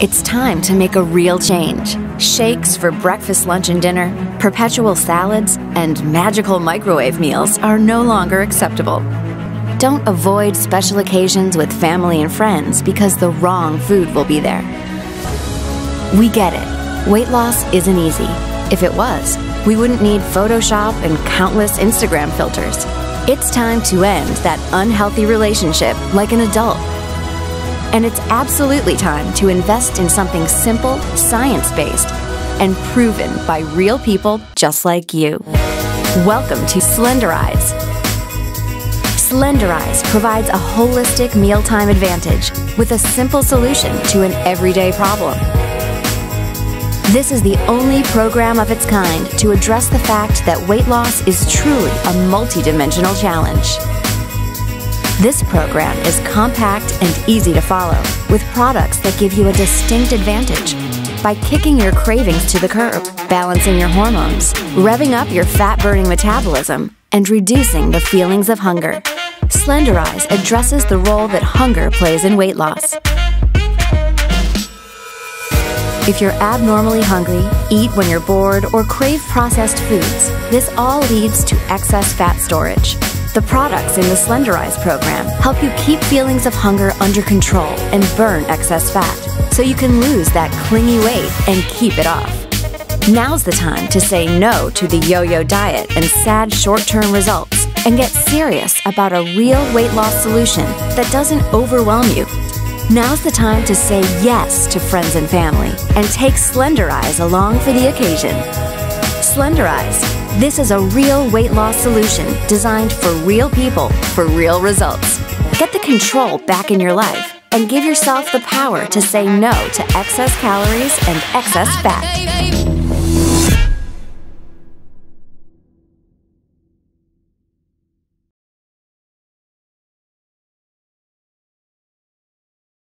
It's time to make a real change. Shakes for breakfast, lunch, and dinner, perpetual salads, and magical microwave meals are no longer acceptable. Don't avoid special occasions with family and friends because the wrong food will be there. We get it. Weight loss isn't easy. If it was, we wouldn't need Photoshop and countless Instagram filters. It's time to end that unhealthy relationship like an adult and it's absolutely time to invest in something simple, science based, and proven by real people just like you. Welcome to Slenderiiz. Slenderiiz provides a holistic mealtime advantage with a simple solution to an everyday problem. This is the only program of its kind to address the fact that weight loss is truly a multidimensional challenge. This program is compact and easy to follow, with products that give you a distinct advantage. By kicking your cravings to the curb, balancing your hormones, revving up your fat burning metabolism, and reducing the feelings of hunger. Slenderiiz addresses the role that hunger plays in weight loss. If you're abnormally hungry, eat when you're bored, or crave processed foods, this all leads to excess fat storage. The products in the Slenderiiz program help you keep feelings of hunger under control and burn excess fat so you can lose that clingy weight and keep it off. Now's the time to say no to the yo yo diet and sad short term results and get serious about a real weight loss solution that doesn't overwhelm you. Now's the time to say yes to friends and family and take Slenderiiz along for the occasion. Slenderiiz. This is a real weight loss solution designed for real people for real results. Get the control back in your life and give yourself the power to say no to excess calories and excess fat.